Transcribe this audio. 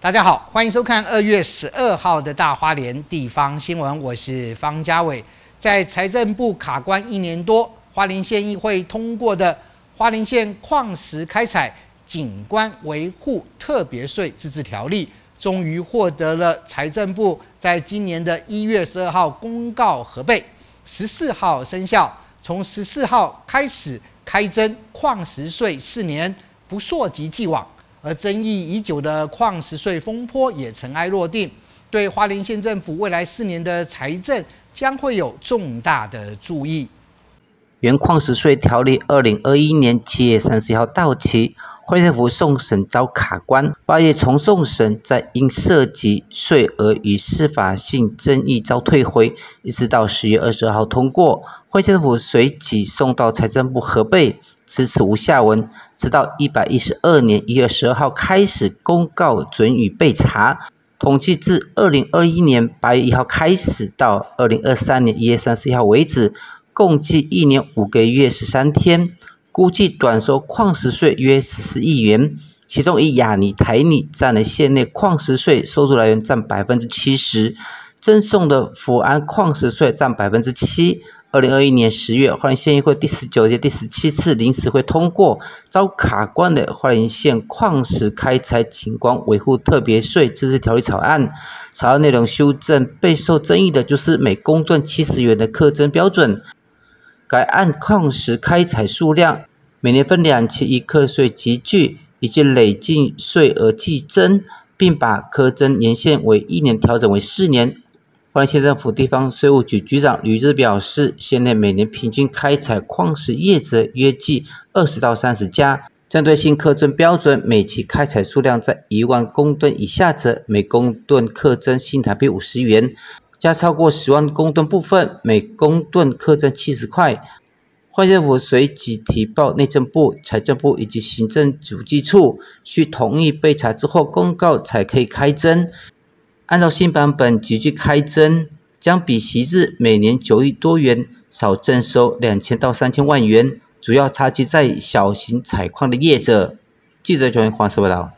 大家好，欢迎收看二月十二号的大花莲地方新闻，我是方家伟。在财政部卡关一年多，花莲县议会通过的《花莲县矿石开采景观维护特别税自治条例》，终于获得了财政部在今年的一月十二号公告核备，十四号生效。从十四号开始开征矿石税四年，不溯及既往。而争议已久的矿石税风波也尘埃落定，对花莲县政府未来四年的财政将会有重大的注意。原矿石税条例二零二一年七月三十号到期，惠政府送审遭卡关，八月重送审，在因涉及税额与司法性争议遭退回，一直到十月二十二号通过，花莲政府随即送到财政部核备。迟迟无下文，直到一百一十二年一月十二号开始公告准予备查。统计自二零二一年八月一号开始到二零二三年一月三十一号为止，共计一年五个月十三天，估计短收矿石税约十四亿元，其中以亚尼台尼占了县内矿石税收入来源占百分之七十，赠送的福安矿石税占百分之七。二零二一年十月，花莲县议会第十九届第十七次临时会通过遭卡关的花莲县矿石开采景观维护特别税自治条例草案。草案内容修正备受争议的就是每公吨七十元的课征标准，改按矿石开采数量每年分两期一课税集聚以及累进税额计征，并把课征年限为一年调整为四年。花莲县政府地方税务局局长吕志表示，县内每年平均开采矿石业者约计二十到三十家，针对性课征标准，每期开采数量在一万公吨以下者，每公吨课征新台币五十元；加超过十万公吨部分，每公吨课征七十块。花县政府随即提报内政部、财政部以及行政主计处，需同意备查之后公告才可以开征。按照新版本，集聚开征将比昔日每年九亿多元少征收两千到三千万元，主要差距在小型采矿的业者。记者专黄色报道。